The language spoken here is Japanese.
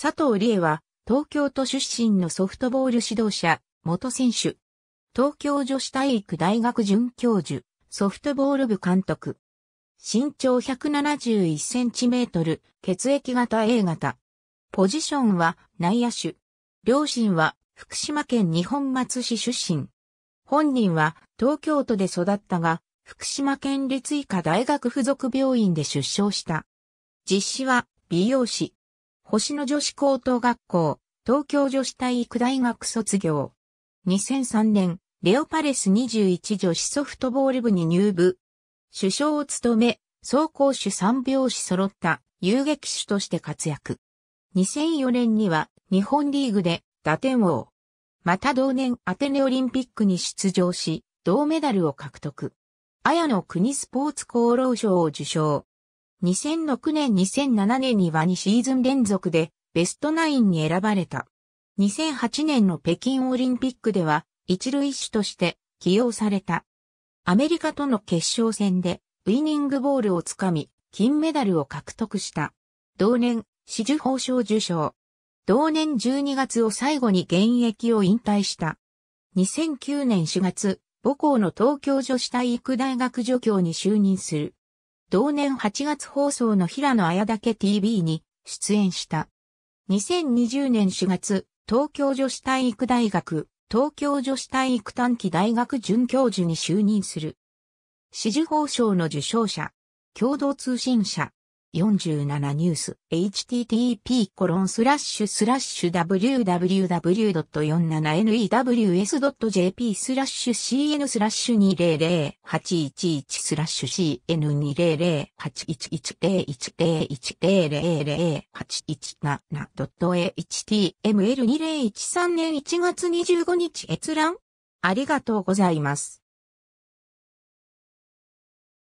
佐藤理恵は東京都出身のソフトボール指導者、元選手。東京女子体育大学准教授、ソフトボール部監督。身長171センチメートル、血液型 A 型。ポジションは内野手。両親は福島県日本松市出身。本人は東京都で育ったが、福島県立医科大学附属病院で出生した。実施は美容師。星野女子高等学校、東京女子体育大学卒業。2003年、レオパレス21女子ソフトボール部に入部。首相を務め、走攻守三拍子揃った遊撃手として活躍。2004年には日本リーグで打点王。また同年アテネオリンピックに出場し、銅メダルを獲得。綾野国スポーツ功労賞を受賞。2006年2007年には2シーズン連続でベストナインに選ばれた。2008年の北京オリンピックでは一塁手として起用された。アメリカとの決勝戦でウィニングボールをつかみ金メダルを獲得した。同年、紫綬褒章受賞。同年12月を最後に現役を引退した。2009年4月、母校の東京女子体育大学助教に就任する。同年8月放送の平野綾岳 TV に出演した。2020年4月、東京女子体育大学、東京女子体育短期大学准教授に就任する。紫綬褒章の受賞者、共同通信社、47ニュース http コロンスラッシュスラッシュ www.47news.jp スラッシュ cn スラッシュ200811スラッシュ cn20081101008177.html2013 年1月25日閲覧ありがとうございます。